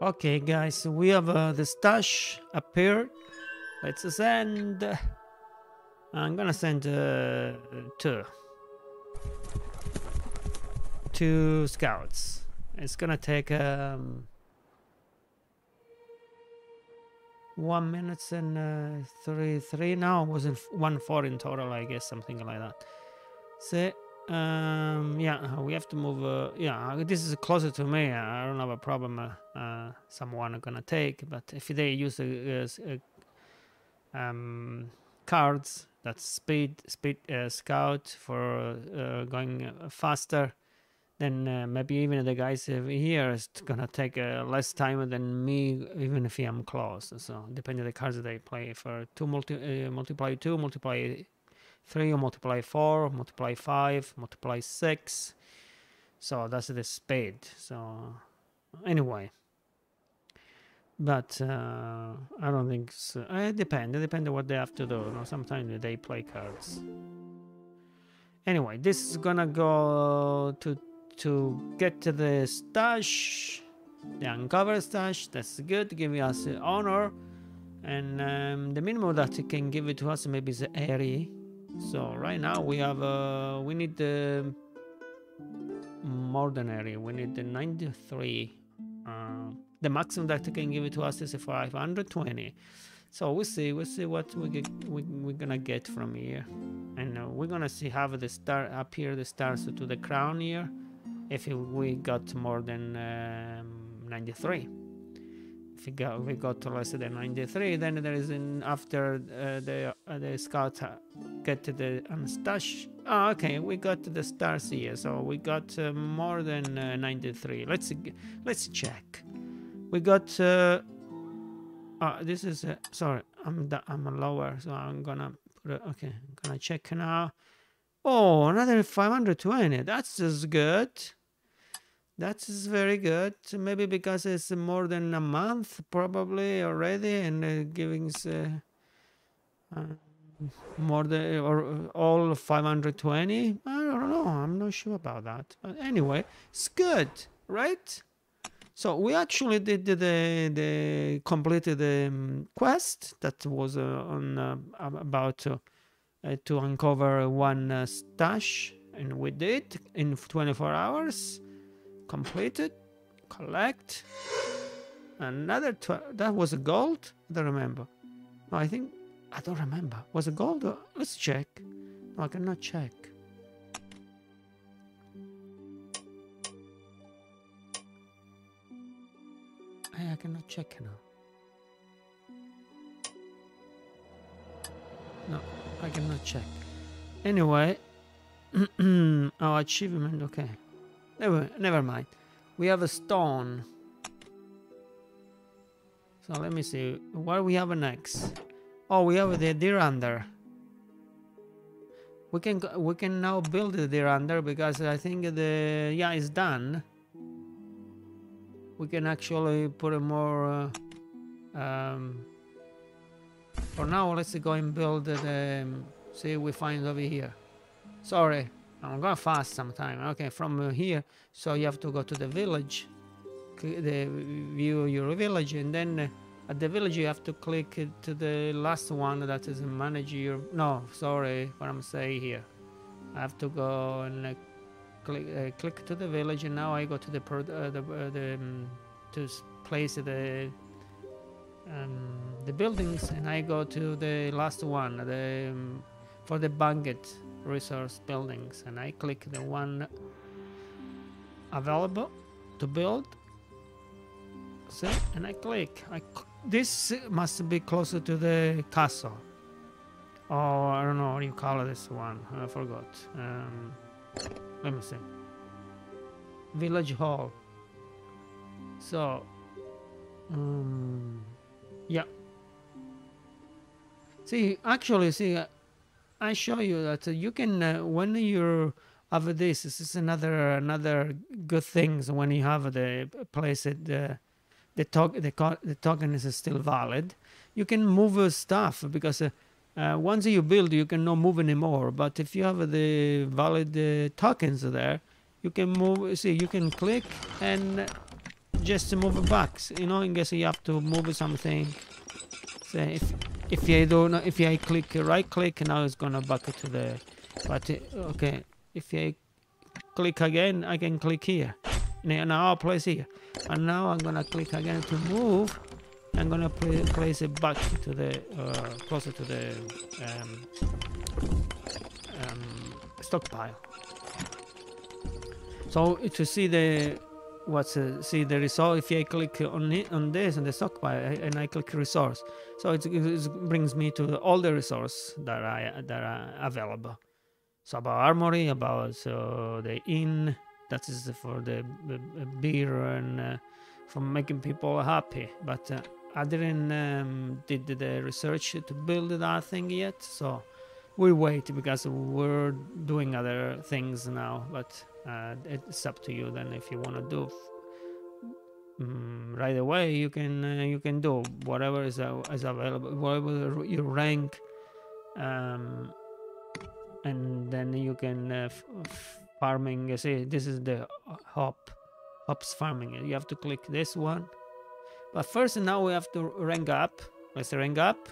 Okay, guys, we have uh, the stash appeared. Let's send. I'm gonna send uh, two. Two scouts. It's gonna take um, one minutes and uh, three three now was it one four in total i guess something like that so um yeah we have to move uh, yeah this is closer to me i don't have a problem uh, uh someone gonna take but if they use uh, uh, um cards that's speed speed uh, scout for uh, going faster then uh, maybe even the guys here is gonna take uh, less time than me, even if I'm close. So depending on the cards they play for two multi uh, multiply two, multiply three, or multiply four, multiply five, multiply six. So that's the speed. So anyway. But uh, I don't think so. It depends. It depends on what they have to do. You know, sometimes they play cards. Anyway, this is gonna go to to get to the stash, the uncover stash. That's good, give us honor. And um, the minimum that it can give it to us maybe is 80. So right now we have, uh, we need the more than 80. We need the 93. Uh, the maximum that can give it to us is 520. So we'll see, we'll see what we get, we, we're gonna get from here. And uh, we're gonna see how the star up here, the stars to the crown here if we got more than um, 93 if we got, we got less than 93 then there is an after uh, the uh, the scout get to the unstash oh, okay we got the stars here. So we got uh, more than uh, 93 let's let's check. We got uh, oh, this is uh, sorry i'm i'm lower so i'm gonna put okay i'm gonna check now. Oh, another 520. That's just good. That's very good. Maybe because it's more than a month probably already and uh, giving uh, uh, more than or all 520. I don't know. I'm not sure about that. But anyway, it's good, right? So we actually did the the, the completed the um, quest that was uh, on uh, about uh, to uncover one stash, and we did in 24 hours completed collect another tw- that was a gold i don't remember. No i think i don't remember. Was it gold or, let's check. No i cannot check. I, I cannot check now. No i cannot check. Anyway our achievement okay Never, never mind. We have a stone. So let me see. What we have next? Oh, we have the deer under. We can we can now build the deer under because I think the yeah it's done. We can actually put a more. Uh, um, for now, let's go and build the. Um, see we find over here. Sorry, I'm going fast sometime. Okay, from here, so you have to go to the village, the view your village, and then uh, at the village you have to click to the last one that is manage your. No, sorry, what I'm saying here. I have to go and uh, click uh, click to the village, and now I go to the uh, the, uh, the um, to place the um, the buildings, and I go to the last one, the um, for the banquet resource buildings and I click the one available to build. So and I click. I, this must be closer to the castle. Oh I don't know what you call this one. I forgot. Um, let me see. Village hall. So um, yeah. See actually see I show you that you can uh, when you have this. This is another another good things when you have the place the the, to- the, the token is still valid. You can move stuff because uh, uh, once you build, you cannot move anymore. But if you have the valid uh, tokens there, you can move. See, you can click and just move back. You know, in case you have to move something. Say if if you don't if I click right click now it's gonna back to the but okay. If I click again I can click here. Now I'll place here. And now I'm gonna click again to move. I'm gonna place it back to the uh, closer to the um, um, stockpile. So to see the what's uh, see the result if I click on it on this on the stockpile and I click resource. So it, it brings me to all the resource that I that are available. So about armory about uh, the inn that is for the, the beer and uh, for making people happy. But uh, I didn't um, did the research to build that thing yet. So we wait because we're doing other things now but uh, it's up to you then if you want to do. Mm, right away you can uh, you can do whatever is, uh, is available whatever you rank um, and then you can uh, farming. See this is the hop hops farming. You have to click this one. But first now we have to rank up. Let's rank up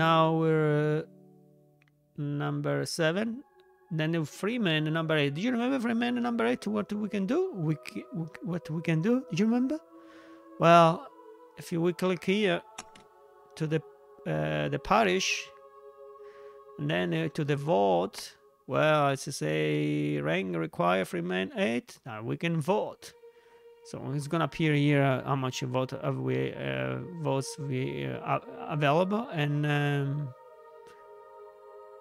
now we're uh, number seven then the freeman number eight do you remember freeman number eight what we can do we what we can do do you remember well if you we click here to the uh, the parish, and then uh, to the vote. Well, it's to say rank require freeman eight. Now we can vote. So it's gonna appear here uh, how much vote we uh, votes we uh, available, and um,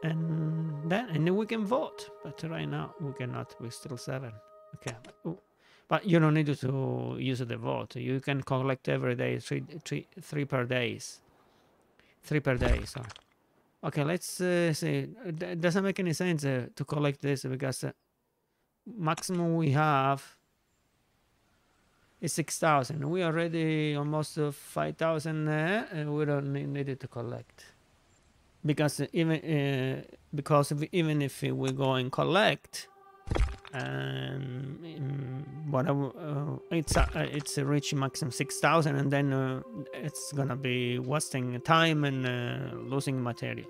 and then and then we can vote. But right now we cannot. We're still seven. Okay. Ooh. But you don't need to use the vote. You can collect every day, three, three, three per days three per day. So, okay, let's uh, see. It doesn't make any sense uh, to collect this because maximum we have is six thousand. We already almost uh, five thousand. and we don't need it to collect because even uh, because even if we go and collect um, whatever uh, it's uh, it's a reach maximum 6000 and then uh, it's gonna be wasting time and uh, losing material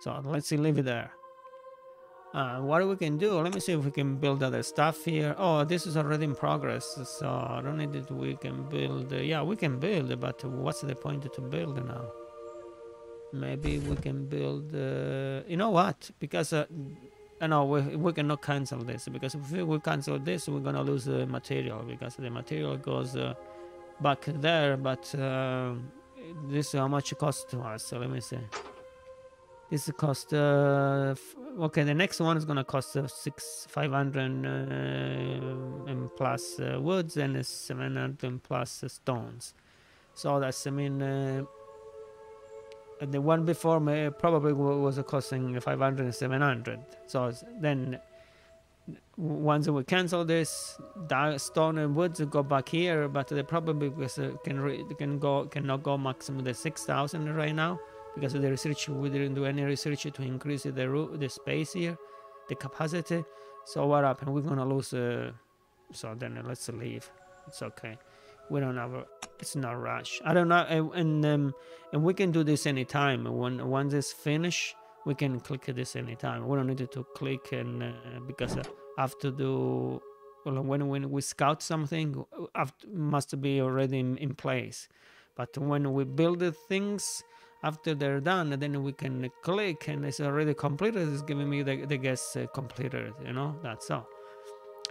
so let's leave it there uh, what we can do let me see if we can build other stuff here oh this is already in progress so i don't need it we can build uh, yeah we can build but what's the point to build now maybe we can build you know what because uh, no, we, we cannot cancel this because if we cancel this, we're gonna lose the material because the material goes uh, back there. But uh, this is how much it costs to us. So let me see. This cost. Uh, okay, the next one is gonna cost uh, six five hundred uh, and plus uh, woods and seven hundred plus stones. So that's I mean the one before me probably was costing 500 and 700 so then once we cancel this stone and woods go back here but they probably because can can go cannot go maximum the 6000 right now because of the research we didn't do any research to increase the the space here the capacity. So what happened? We're gonna lose uh, so then let's leave. It's okay. We don't have a it's not rush. I don't know and um, and we can do this anytime. When once it's finished we can click this anytime. We don't need to click and uh, because i have to do well when when we scout something uh, must be already in, in place. But when we build the things after they're done then we can click and it's already completed. It's giving me the, the guess uh, completed you know that's all.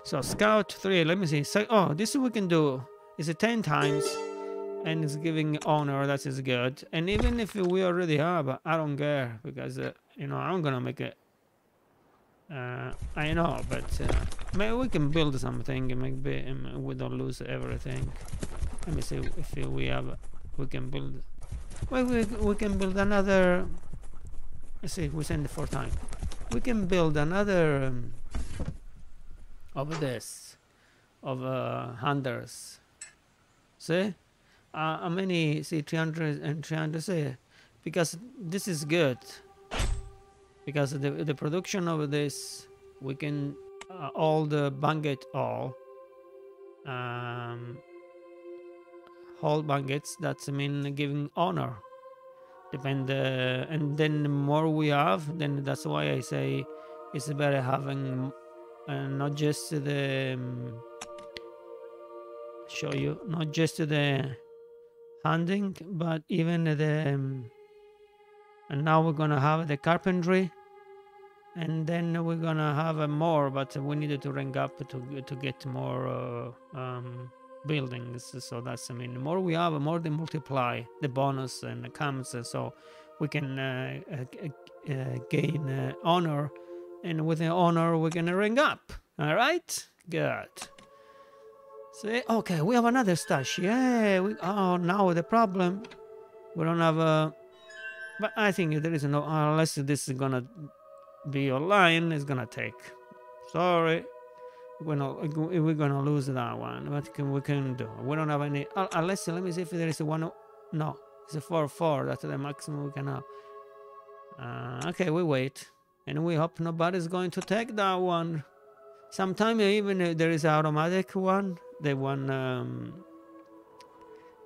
So scout 3 let me see. So oh this we can do is it 10 times and it's giving honor that is good. And even if we already have i don't care because uh, you know i'm gonna make it uh, i know but uh, maybe we can build something maybe um, we don't lose everything. Let me see if we have we can build well we, we can build another let's see we send it four times we can build another um, of this of uh, hunters See? Uh, how many, see, 300 and 300, see? Because this is good. Because the, the production of this we can uh, all the banquet all um hold banquets that's mean giving honor. Depend uh, and then the more we have then that's why i say it's better having uh, not just the um, show you not just the hunting but even the um, and now we're gonna have the carpentry and then we're gonna have a more but we needed to rank up to to get more uh, um, buildings so that's i mean the more we have the more they multiply the bonus and comes uh, so we can uh, uh, uh, gain uh, honor and with the honor we're gonna rank up. All right? Good. See, okay, we have another stash. Yeah, we, oh, now the problem, we don't have a, but I think there is no, unless this is gonna be online, it's gonna take. Sorry, we're gonna, we're gonna lose that one. What can we can do? We don't have any, uh, unless, let me see if there is a one, no, it's a 4-4, that's the maximum we can have. Uh, okay, we wait, and we hope nobody's going to take that one. Sometimes even if there is an automatic one, the one um,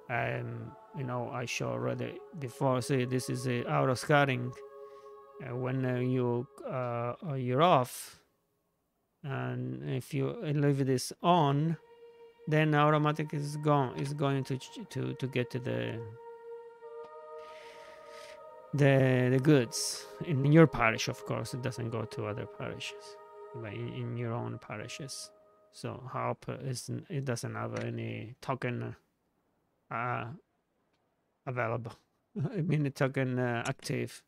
um, you know I showed already before. See, this is a auto scanning. Uh, when uh, you uh, you're off, and if you leave this on, then automatic is gone. Is going to to to get to the the the goods in your parish. Of course, it doesn't go to other parishes, but in, in your own parishes. So help is it doesn't have any token uh, available. I mean the token uh, active,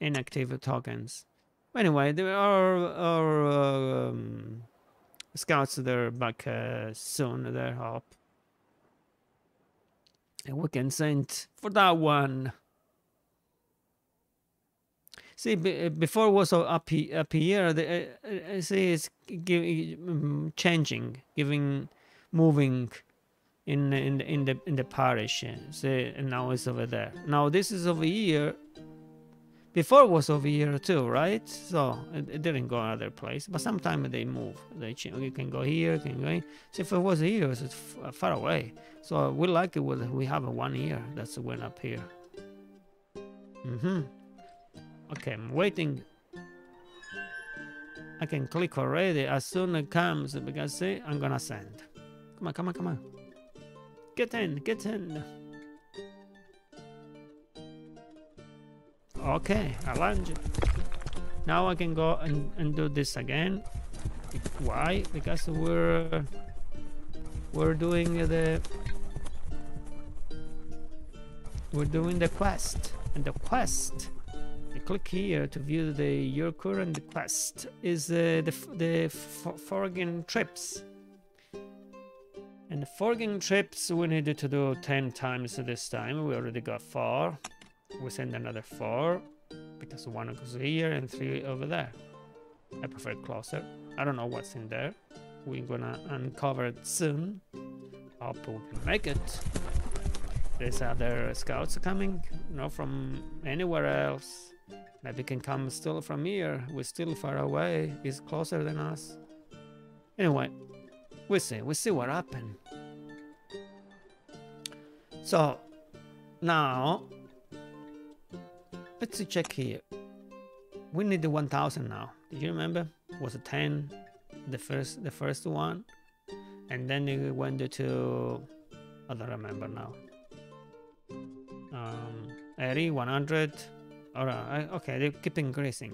inactive tokens. Anyway, there are our um, scouts. They're back uh, soon. They're up, and we can send for that one. See, before was up up here. The, uh, see, it's give, changing, giving, moving in in in the in the parish. See, and now it's over there. Now this is over here. Before it was over here too, right? So it, it didn't go other place. But sometimes they move. They change. You can go here, can go. Here. So if it was here, it's far away. So we like it with we have one here. That's went up here. Mm-hmm. Okay, I'm waiting. I can click already as soon as it comes because see, I'm gonna send. Come on, come on, come on. Get in, get in. Okay, I landed. Now I can go and, and do this again. Why? Because we're we're doing the we're doing the quest and the quest you click here to view the your current quest is uh, the the foraging trips. And the foraging trips we needed to do 10 times this time. We already got 4. We send another 4 because one goes here and 3 over there. I prefer closer. I don't know what's in there. We're gonna uncover it soon. Hope we can make it. There's other scouts coming, not from anywhere else. Maybe can come still from here. We're still far away. He's closer than us. Anyway, we see. We see what happened. So, now, let's check here. We need the 1000 now. Did you remember? Was it 10? The first, the first one? And then it went to, I don't remember now. Um, 80, 100, Alright, okay, they keep increasing.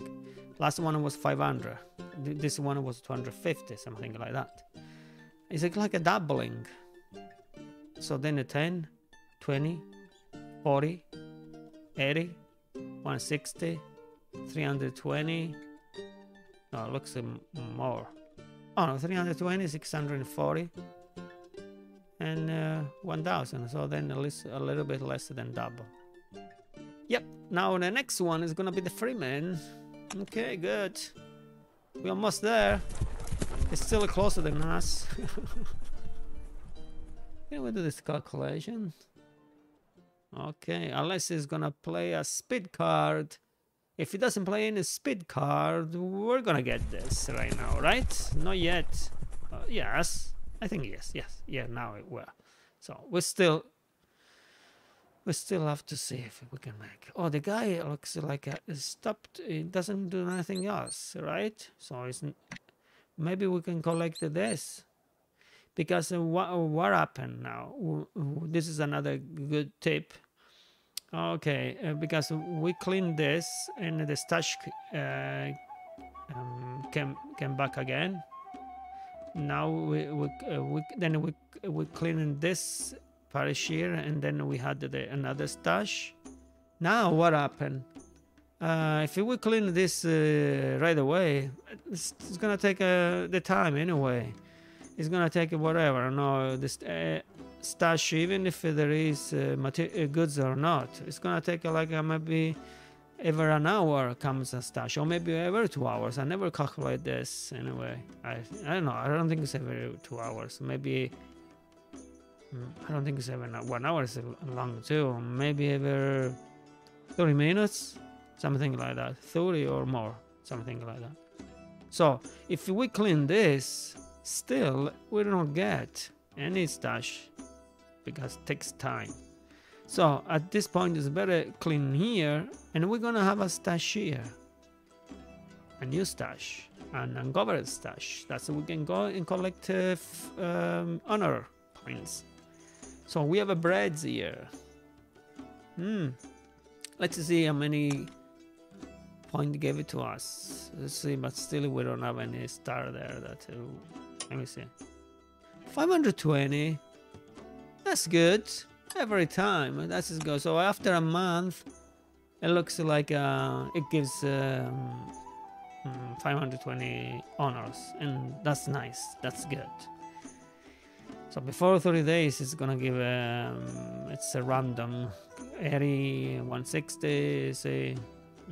Last one was 500. This one was 250, something like that. It's like a doubling. So then a 10, 20, 40, 80, 160, 320. No, it looks more. Oh no, 320, 640, and uh, 1000. So then at least a little bit less than double. Yep, now the next one is gonna be the Freeman. Okay, good. We're almost there. It's still closer than us. Can we do this calculation? Okay, unless he's gonna play a speed card If he doesn't play any speed card, we're gonna get this right now, right? Not yet. Uh, yes, I think yes, yes, yeah. Now it will. So we still, we still have to see if we can make. Oh, the guy looks like a, stopped. He doesn't do anything else, right? So it's maybe we can collect this because what what happened now? This is another good tip Okay, uh, because we cleaned this and the stash uh, um, came came back again. Now we we, uh, we then we we cleaned this parish here and then we had the, another stash. Now what happened? Uh, if we clean this uh, right away, it's, it's gonna take the time anyway. It's gonna take whatever. No, this uh, stash even if there is uh, uh, goods or not. It's gonna take like uh, maybe every an hour comes a stash or maybe every two hours. I never calculate this anyway. I i don't know i don't think it's every two hours maybe mm, i don't think it's every one hour is long too maybe every 30 minutes something like that 30 or more something like that. So if we clean this still we don't get any stash because it takes time. So at this point it's better clean here and we're gonna have a stash here. A new stash, an uncovered stash. That's so we can go and collect uh, um, honor points. So we have a breads here. Hmm. Let's see how many point gave it to us. Let's see, but still we don't have any star there. That uh, let me see. 520. That's good. Every time. That's good. So after a month, it looks like uh, it gives um, hmm, 520 honors. And that's nice. That's good. So before 30 days, it's gonna give um, it's a random 80, 160, say.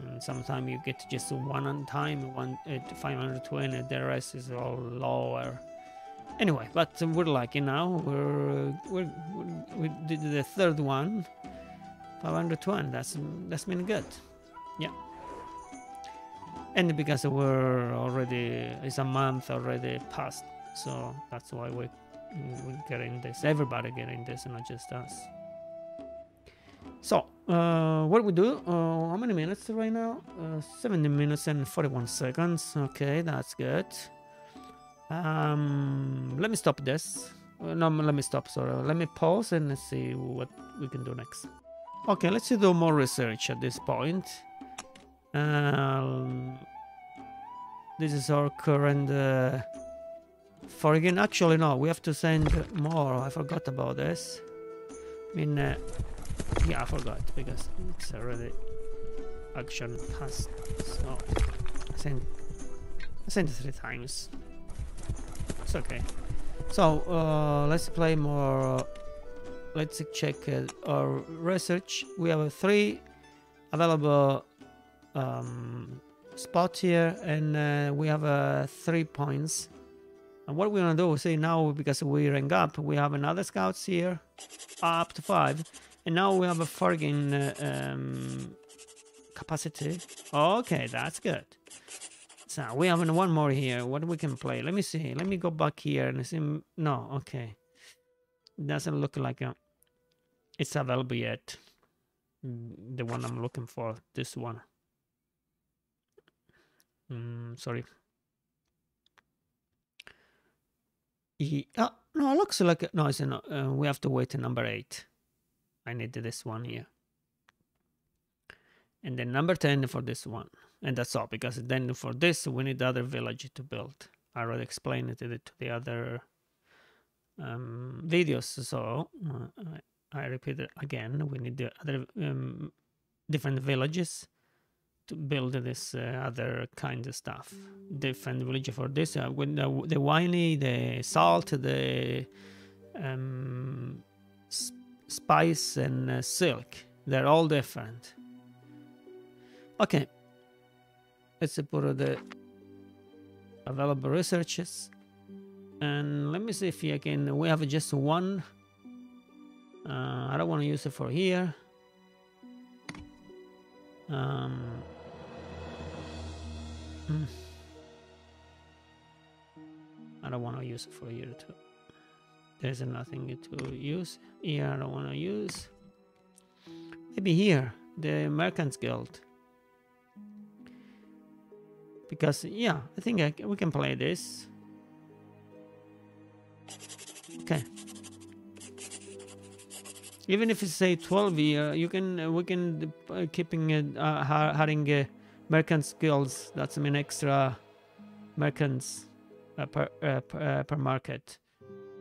And sometimes you get just one on time, one uh, at 520. The rest is all lower. Anyway but we're lucky now. We're, we're, we did the third one. 520 that's that's been good. Yeah. And because we're already it's a month already past so that's why we we're getting this everybody getting this not just us so uh, what we do uh, how many minutes right now uh, 70 minutes and 41 seconds okay that's good um, let me stop this. Uh, no, let me stop. Sorry, let me pause and let's see what we can do next. Okay, let's do more research at this point. Um, this is our current uh, again. Actually, no, we have to send more. I forgot about this. I mean, uh, yeah, I forgot because it's already action passed. So I sent, I sent it three times. It's okay. So uh, let's play more. let's check uh, our research. We have three available um, spots here, and uh, we have uh, three points. And what we're gonna do, see now because we rank up, we have another scouts here, up to five, and now we have a Foraging uh, um, capacity. Okay, that's good. So we have one more here. What we can play? Let me see. Let me go back here and see. No, okay. Doesn't look like a, it's available yet. Mm, the one I'm looking for. This one. Mm, sorry. Yeah, oh, no, it looks like no. It's not. Uh, we have to wait to number eight. I need this one here, and then number ten for this one. And that's all because then for this we need the other village to build. I already explained it to the other um, videos so uh, I, repeat it again. We need the other um, different villages to build this uh, other kind of stuff. Different village for this uh, the, the winey the salt the um, spice and uh, silk. They're all different. Okay. Let's put the available researches. And let me see if I can we have just one. Uh, I don't want to use it for here. Um, Hmm. I don't want to use it for a year too. There's nothing to use here. I don't want to use. Maybe here, the Merchants Guild. Because yeah, I think I, we can play this. Okay. Even if it's say 12 year, you can uh, we can uh, keeping it uh, having uh, merchants guilds. That's I mean extra merchants uh, per uh, per, uh, per market.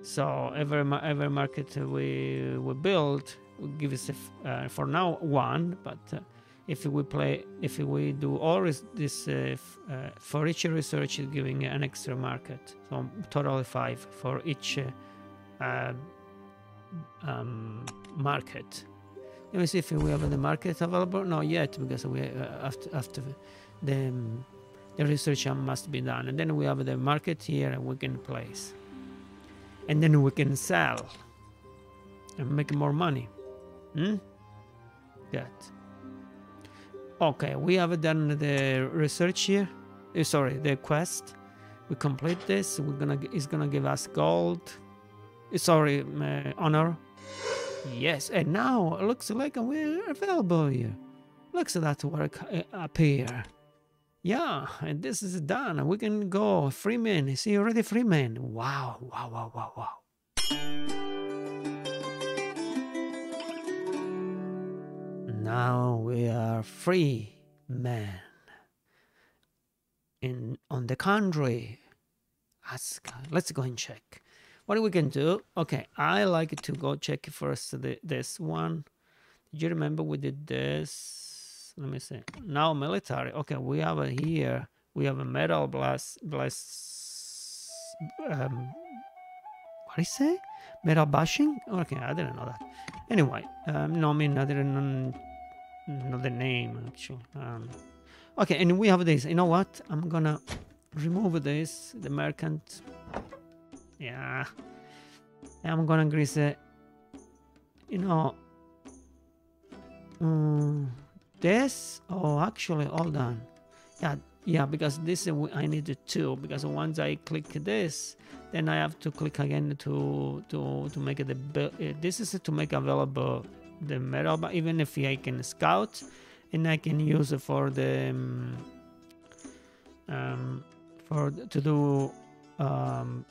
So every every market we we build will give us uh, for now one, but uh, if we play if we do all this uh, uh, for each research, giving an extra market. So totally five for each uh, um, market. Let me see if we have the market available. Not yet because we after after the um, the research must be done, and then we have the market here, and we can place and then we can sell and make more money. Hmm? Good. Okay, we have done the research here. Uh, sorry, the quest. We complete this. We're gonna. It's gonna give us gold. Uh, sorry, uh, honor. Yes, and now it looks like we're available here. Looks at that work uh, up here. Yeah, and this is done. We can go. Freeman, is See, already Freeman? Wow, wow, wow, wow, wow. Now we are free men. In on the country. Ask, let's go and check. What we can do? Okay, I like to go check first the, this one. Did you remember we did this? Let me see. Now military. Okay, we have a here. We have a metal blast blast. Um, what did he say? Metal bashing? Okay, I didn't know that. Anyway, um, no, I mean, I didn't know the name actually. Um, okay, and we have this. You know what? I'm gonna remove this. The merchant. Yeah. I'm gonna grease it. You know. Um, this? Oh actually hold on. Yeah yeah because this is i needed two because once i click this then i have to click again to to to make it the uh, this is to make available the metal but even if i can scout and i can use it for the um, um for to do um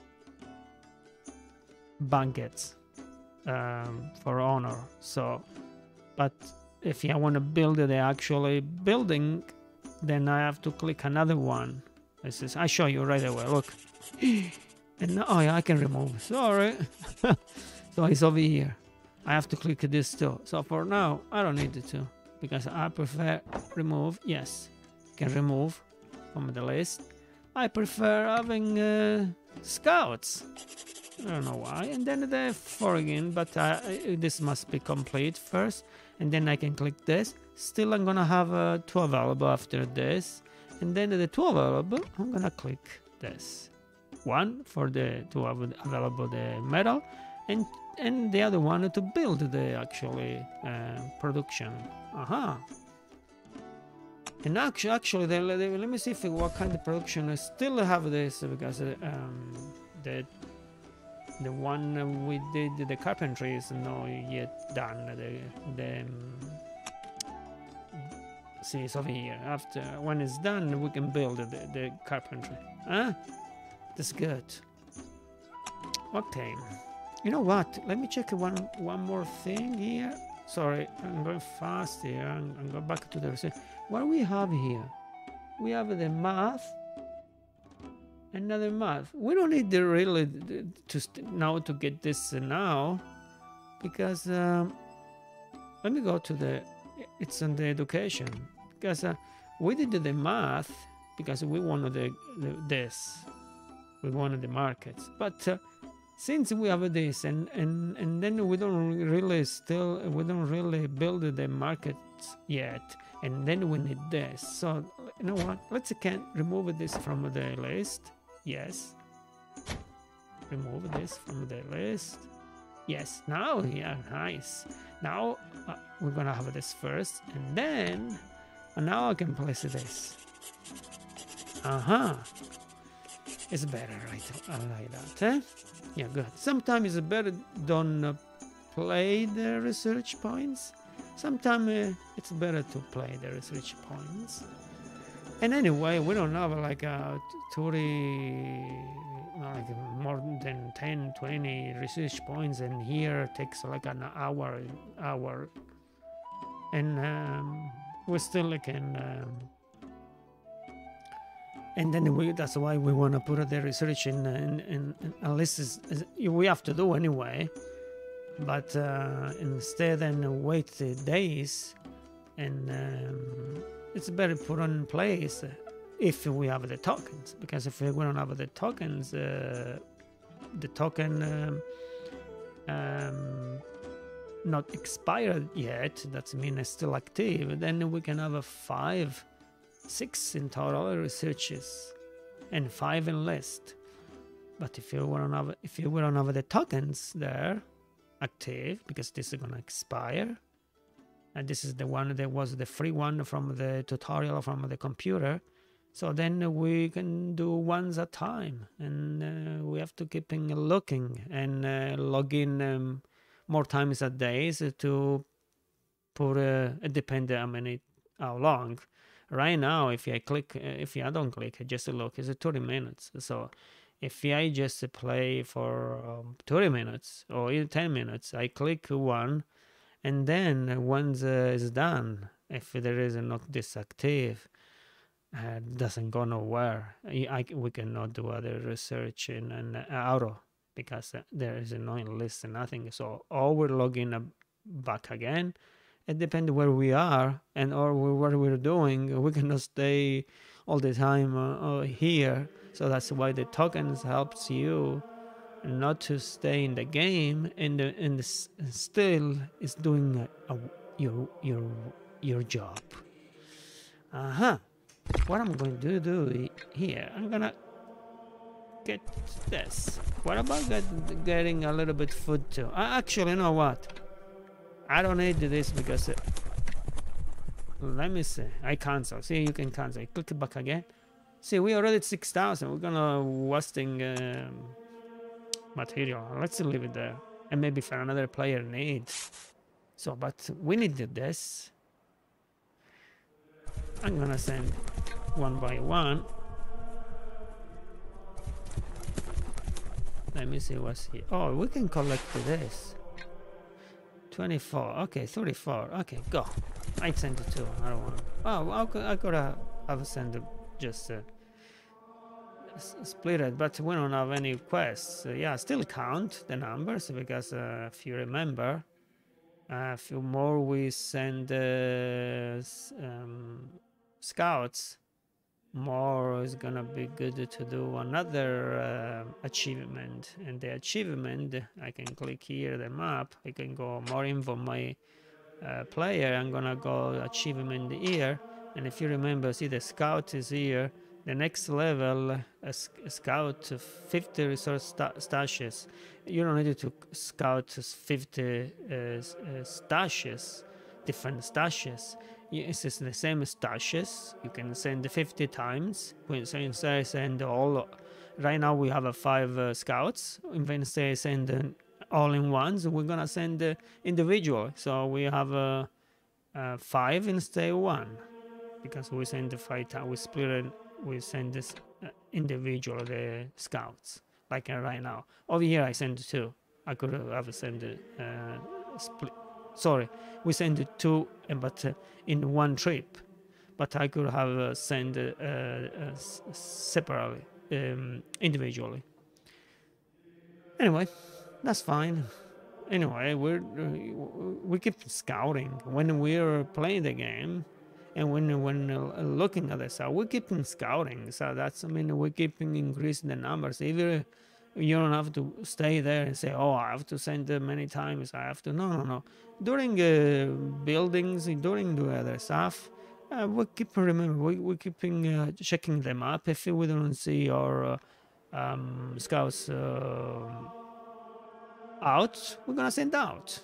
banquets um for honor so but if I want to build the actually building, then I have to click another one. This is I show you right away. Look, and now, oh yeah, I can remove. Sorry, so it's over here. I have to click this too. So for now, I don't need it to because I prefer remove. Yes, can remove from the list. I prefer having uh, scouts. I don't know why. And then the foreign, but this must be complete first and then I can click this. Still I'm gonna have uh, two available after this. And then the two available I'm gonna click this one for the two available the metal and and the other one to build the actually uh, production. Aha. Uh -huh. and actually, actually the, the, let me see if what kind of production I still have this because um, the the one we did the carpentry is not yet done. The the um, see it's over here. After when it's done, we can build the, the carpentry. Huh? That's good. Okay. You know what? Let me check one one more thing here. Sorry, I'm going fast here. I'm, I'm going back to the what we have here. We have the math another month. We don't need the really to now to get this now because um, let me go to the it's on the education. Because uh, we did the math because we wanted the, the this. We wanted the markets. But uh, since we have this and, and and then we don't really still we don't really build the markets yet and then we need this. So you know what? Let's can remove this from the list Yes. Remove this from the list. Yes, now, yeah, nice. Now, uh, we're gonna have this first, and then, and now I can place this. Uh-huh. It's better right I like that, eh? Yeah, good. Sometimes it's better don't uh, play the research points. Sometimes uh, it's better to play the research points. And anyway, we don't have like a 30, like more than 10, 20 research points, and here takes like an hour, hour, and um, we still can. Um, and then we, that's why we want to put the research in, in, in, in is, is, we have to do anyway. But uh, instead, then wait days and. Um, it's better put on place if we have the tokens because if we don't have the tokens uh, the token um, um, not expired yet that means it's still active then we can have five six in total researches and five in list. But if you to have if you don't have the tokens there active because this is gonna expire and this is the one that was the free one from the tutorial from the computer. So then we can do ones at time. And uh, we have to keep looking and uh, log in um, more times a day to put uh, it how many how long. Right now if i click uh, if i don't click just look it's 30 minutes? So if i just play for um, 30 minutes or 10 minutes i click one and then once uh, it's done if there is not this active uh, doesn't go nowhere. I, we cannot do other research in an auto because uh, there is no list and nothing. So all we're logging back again it depends where we are and or what we're doing. We cannot stay all the time uh, uh, here. So that's why the tokens helps you not to stay in the game and and still is doing a, a, your your your job. Uh huh. What I'm going to do here, I'm gonna get this. What about get, getting a little bit food too? Uh, actually, you know what? I don't need this because. It, let me see. I cancel. See, you can cancel. Click it back again. See, we already at 6,000. We're gonna wasting. Um, material. Let's leave it there. And maybe for another player needs. So, but we need this. I'm gonna send one by one. Let me see what's here. Oh, we can collect this. 24. Okay, 34. Okay, go. I send it to. I don't want. Oh, I could, I could have sent just. Uh, split it, but we don't have any quests. Yeah, still count the numbers because uh, if you remember, a few more we send uh, um, scouts, more is gonna be good to do another uh, achievement. And the achievement, I can click here the map. I can go more info my uh, player. I'm gonna go achievement here. And if you remember, see the scout is here the next level, scout 50 resource stashes. You don't need to scout 50 uh, uh, stashes, different stashes. It's the same stashes. You can send 50 times. When instead send all, right now we have a five uh, scouts. Instead I send uh, all in ones. We're gonna send uh, individual. So we have uh, uh, five instead one because we send the five times. We split it we send this uh, individual the scouts like uh, right now. Over here i send two. I could have sent uh, split sorry we send two uh, but in one trip. But i could have sent uh, separately um, individually. Anyway that's fine. Anyway we're we keep scouting. When we're playing the game and when when uh, looking at this, uh, we're keeping scouting. So that's I mean we're keeping increasing the numbers. Even you don't have to stay there and say, oh, I have to send them many times. I have to. No, no, no. During uh, buildings, during the other stuff, uh, we keep remember we we keeping uh, checking them up. If we don't see our uh, um, scouts out, we're gonna send out.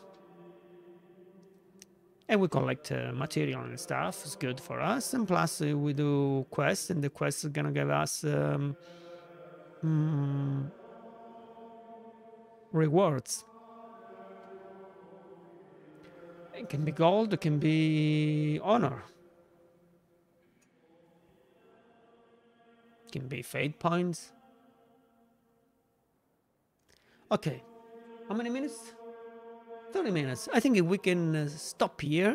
And we collect uh, material and stuff. It's good for us, and plus uh, we do quests, and the quests are gonna give us um, mm, rewards. It can be gold, it can be honor. It can be faith points. Okay. How many minutes? 30 minutes. I think we can uh, stop here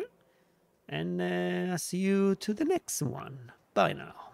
and uh, see you to the next one. Bye now.